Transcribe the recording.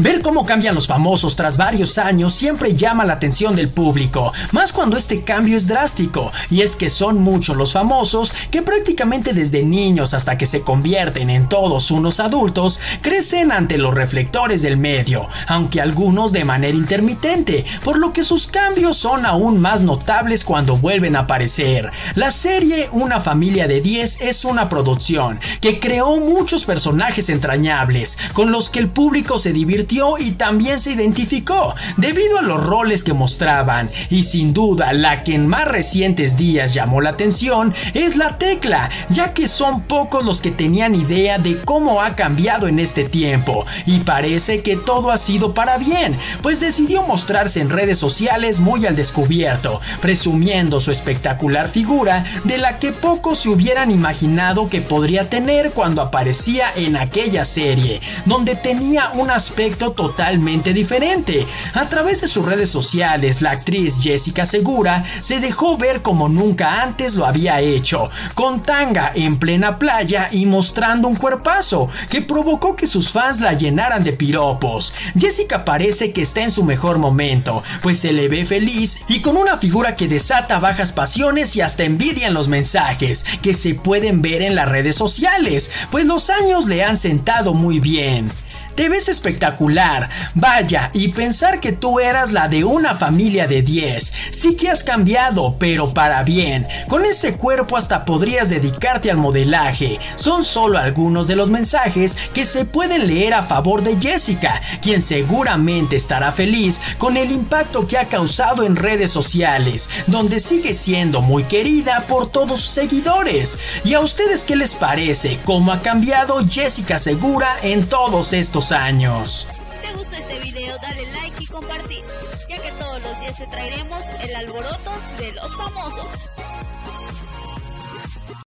Ver cómo cambian los famosos tras varios años siempre llama la atención del público, más cuando este cambio es drástico, y es que son muchos los famosos que prácticamente desde niños hasta que se convierten en todos unos adultos, crecen ante los reflectores del medio, aunque algunos de manera intermitente, por lo que sus cambios son aún más notables cuando vuelven a aparecer. La serie Una familia de 10 es una producción que creó muchos personajes entrañables, con los que el público se y también se identificó debido a los roles que mostraban. Y sin duda la que en más recientes días llamó la atención es la tecla ya que son pocos los que tenían idea de cómo ha cambiado en este tiempo. Y parece que todo ha sido para bien pues decidió mostrarse en redes sociales muy al descubierto presumiendo su espectacular figura de la que pocos se hubieran imaginado que podría tener cuando aparecía en aquella serie donde tenía un aspecto totalmente diferente. A través de sus redes sociales, la actriz Jessica Segura se dejó ver como nunca antes lo había hecho, con tanga en plena playa y mostrando un cuerpazo que provocó que sus fans la llenaran de piropos. Jessica parece que está en su mejor momento, pues se le ve feliz y con una figura que desata bajas pasiones y hasta envidia en los mensajes que se pueden ver en las redes sociales, pues los años le han sentado muy bien. Te ves espectacular. Vaya, y pensar que tú eras la de una familia de 10. Sí que has cambiado, pero para bien. Con ese cuerpo hasta podrías dedicarte al modelaje. Son solo algunos de los mensajes que se pueden leer a favor de Jessica, quien seguramente estará feliz con el impacto que ha causado en redes sociales, donde sigue siendo muy querida por todos sus seguidores. ¿Y a ustedes qué les parece? ¿Cómo ha cambiado Jessica Segura en todos estos años. Si te gustó este video, dale like y compartir, ya que todos los días te traeremos el alboroto de los famosos.